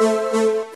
Música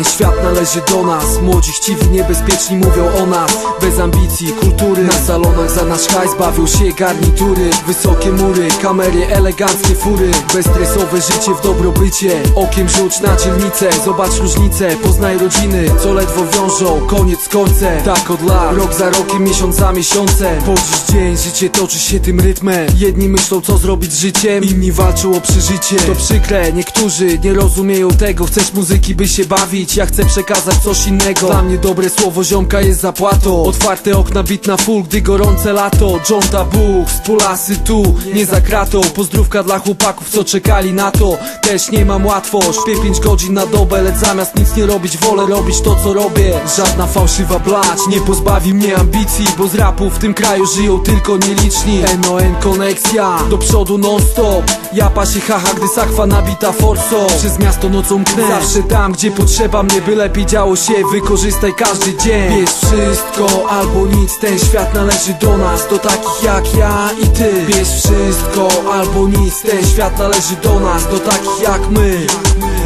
Ten świat należy do nas. Młodzi chciwi niebezpieczni mówią o nas. Bez ambicji, kultury. Na salonach za nasz hajs bawią się garnitury. Wysokie mury, kamery, eleganckie fury. Bezstresowe życie w dobrobycie. Okiem rzuć na dzielnicę Zobacz różnicę, poznaj rodziny Co ledwo wiążą, koniec z końcem. Tak od lat, rok za rokiem, miesiąc za miesiącem. Po dziś dzień życie toczy się tym rytmem. Jedni myślą co zrobić z życiem Inni walczą o przeżycie. To przykre, niektórzy nie rozumieją tego. Chcesz muzyki by się bawić ja chcę przekazać coś innego. Dla mnie dobre słowo ziomka jest zapłatą. Otwarte okna, bit na full, gdy gorące lato. John Bóg, z Pulasy tu, nie za kratą. Pozdrówka dla chłopaków, co czekali na to. Też nie mam łatwo, śpię 5 godzin na dobę Lecz zamiast nic nie robić, wolę robić to co robię. Żadna fałszywa blać nie pozbawi mnie ambicji Bo z rapu w tym kraju żyją tylko nieliczni. NON koneksja, do przodu non stop Japa się haha, gdy sakwa nabita forsą. Przez miasto nocą mknę. Zawsze tam, gdzie potrzeba mnie, by lepiej działo się. Wykorzystaj każdy dzień. Bierz wszystko albo nic, ten świat należy do nas. Do takich jak ja i ty. Bierz wszystko albo nic, ten świat należy do nas. Do takich jak my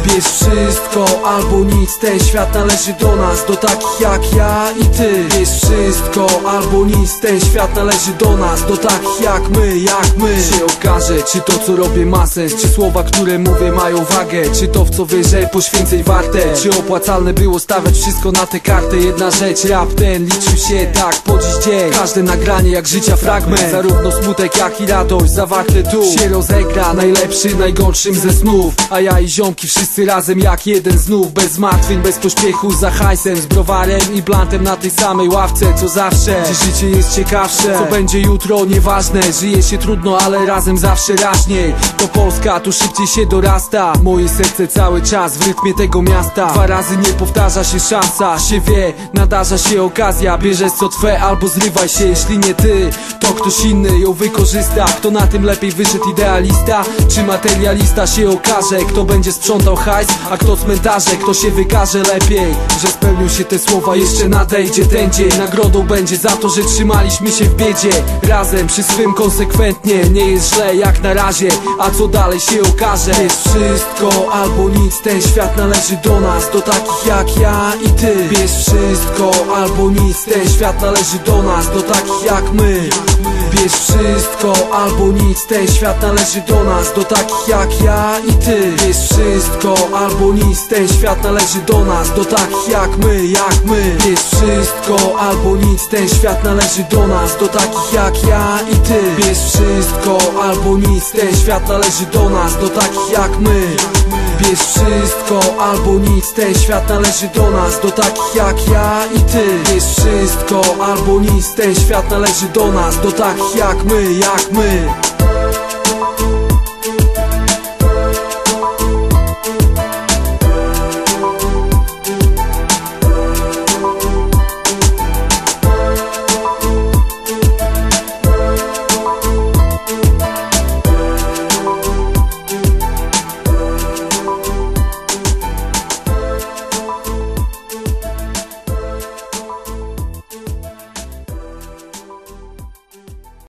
Bierz wszystko albo nic, ten świat należy do nas Do takich jak ja i ty. Bierz wszystko albo nic, ten świat należy do nas Do takich jak my, jak my. Się okaże, czy to co robię ma sens? Czy słowa, które mówię mają wagę? Czy to w co wierzę poświęceń warte? Czy opłacalne było stawiać wszystko na tę kartę? Jedna rzecz, rap ten liczył się tak po dziś dzień. Każde nagranie jak życia fragment. Zarówno smutek jak i radość zawarte tu. Się rozegra najlepszy, najgorszym ze snów. A ja i ziomki wszyscy razem jak jeden znów Bez martwień, bez pośpiechu, za hajsem Z browarem i blantem na tej samej ławce co zawsze. Gdzie życie jest ciekawsze, co będzie jutro nieważne. Żyje się trudno, ale razem zawsze raźniej To Polska, tu szybciej się dorasta. Moje serce cały czas w rytmie tego miasta. Dwa razy nie powtarza się szansa. Się wie, nadarza się okazja. Bierzesz co twe albo zrywaj się. Jeśli nie ty, to ktoś inny ją wykorzysta. Kto na tym lepiej wyszedł? Idealista Czy materialista? Się okaże Kto będzie sprzątał hajs, a kto cmentarze Kto się wykaże lepiej. Że spełnią się te słowa, jeszcze nadejdzie ten dzień. Nagrodą będzie za to, że trzymaliśmy się w biedzie. Razem przy swym konsekwentnie Nie jest źle jak na razie. A co dalej się okaże? Jest wszystko albo nic Ten świat należy do nas. Do takich jak ja i ty. Bierz wszystko albo nic Ten świat należy do nas. Do takich jak my Bierz wszystko albo nic Ten świat należy do nas Do takich jak ja i ty. Bierz wszystko albo nic Ten świat należy do nas Do takich jak my, jak my. Bierz wszystko albo nic Ten świat należy do nas Do takich jak ja i ty. Bierz wszystko albo nic Ten świat należy do nas Do takich jak my Bierz wszystko albo nic Ten świat należy do nas Do takich jak ja i ty. Bierz wszystko albo nic Ten świat należy do nas Do takich jak my, jak my